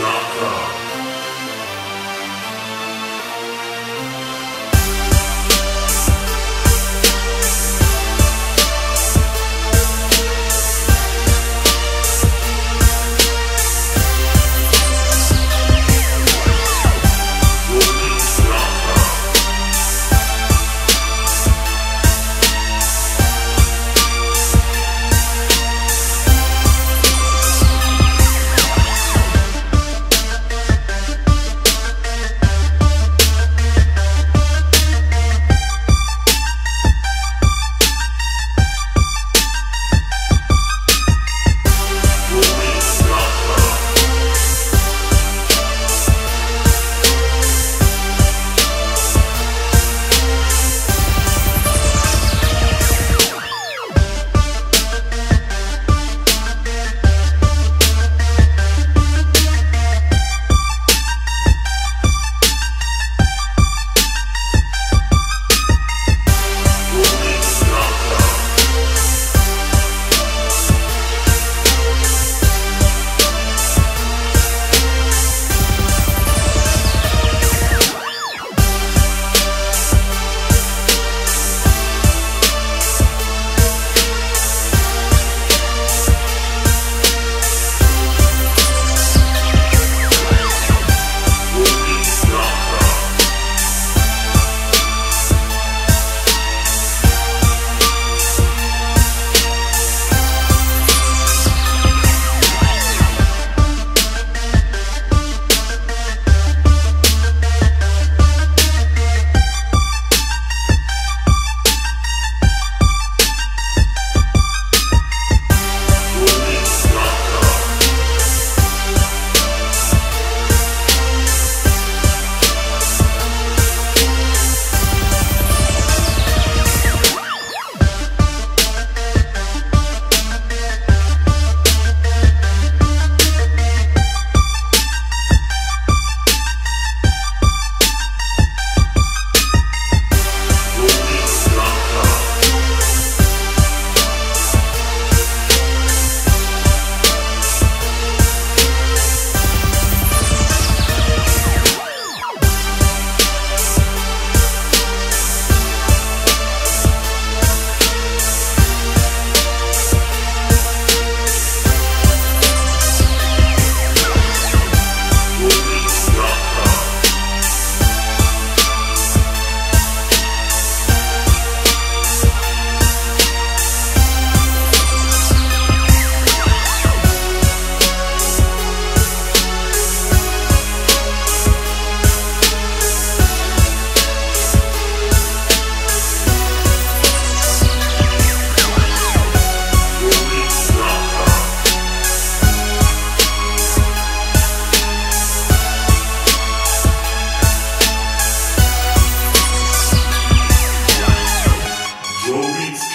Dot com.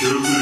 Two.